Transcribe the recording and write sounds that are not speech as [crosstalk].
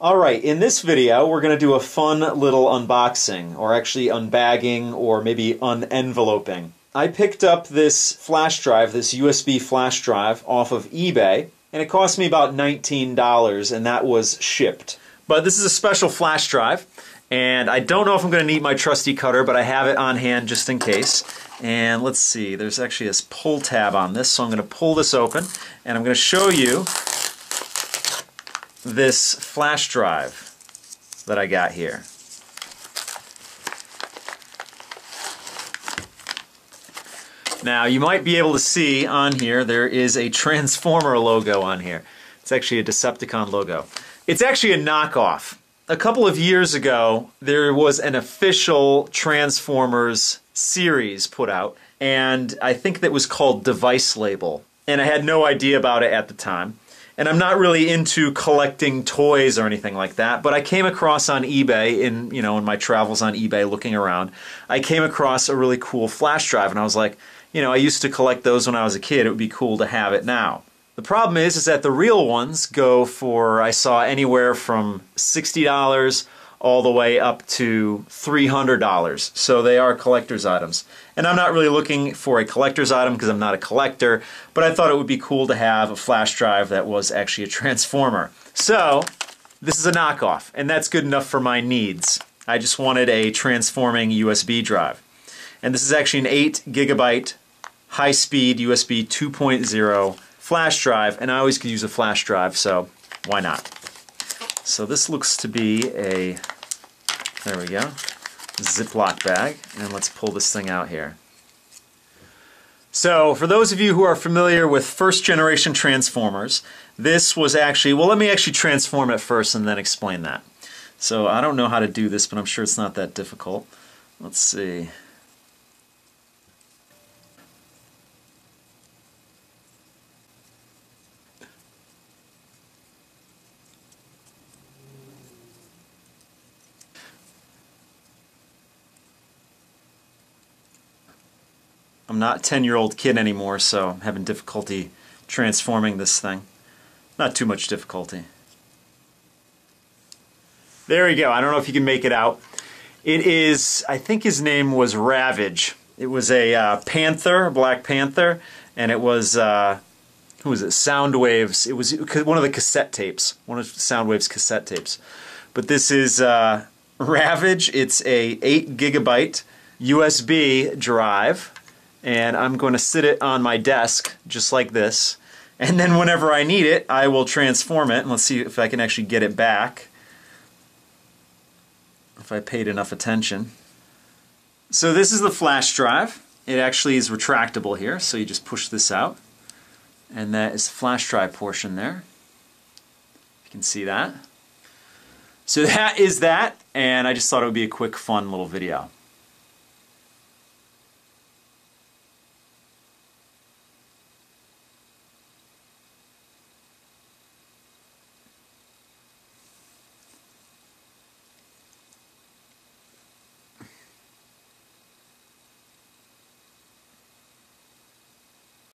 Alright, in this video we're going to do a fun little unboxing, or actually unbagging, or maybe unenveloping. I picked up this flash drive, this USB flash drive, off of eBay, and it cost me about $19, and that was shipped. But this is a special flash drive, and I don't know if I'm going to need my trusty cutter, but I have it on hand just in case. And let's see, there's actually a pull tab on this, so I'm going to pull this open, and I'm going to show you this flash drive that I got here. Now you might be able to see on here there is a [laughs] Transformer logo on here. It's actually a Decepticon logo. It's actually a knockoff. A couple of years ago there was an official Transformers series put out and I think that was called Device Label and I had no idea about it at the time and I'm not really into collecting toys or anything like that, but I came across on eBay in, you know, in my travels on eBay looking around, I came across a really cool flash drive and I was like, you know, I used to collect those when I was a kid. It would be cool to have it now. The problem is is that the real ones go for I saw anywhere from $60 all the way up to $300. So they are collector's items. And I'm not really looking for a collector's item because I'm not a collector, but I thought it would be cool to have a flash drive that was actually a transformer. So this is a knockoff, and that's good enough for my needs. I just wanted a transforming USB drive. And this is actually an 8 gigabyte high-speed USB 2.0 flash drive, and I always could use a flash drive, so why not? So this looks to be a, there we go, Ziploc bag. And let's pull this thing out here. So for those of you who are familiar with first generation transformers, this was actually, well let me actually transform it first and then explain that. So I don't know how to do this, but I'm sure it's not that difficult. Let's see. I'm not a 10 year old kid anymore, so I'm having difficulty transforming this thing. Not too much difficulty. There we go. I don't know if you can make it out. It is, I think his name was Ravage. It was a uh, panther, black panther, and it was, uh, who was it? Soundwaves. It was one of the cassette tapes, one of Soundwave's cassette tapes. But this is uh, Ravage. It's a 8 gigabyte USB drive and I'm going to sit it on my desk just like this and then whenever I need it I will transform it and let's see if I can actually get it back if I paid enough attention. So this is the flash drive. It actually is retractable here so you just push this out and that is the flash drive portion there. You can see that. So that is that and I just thought it would be a quick fun little video.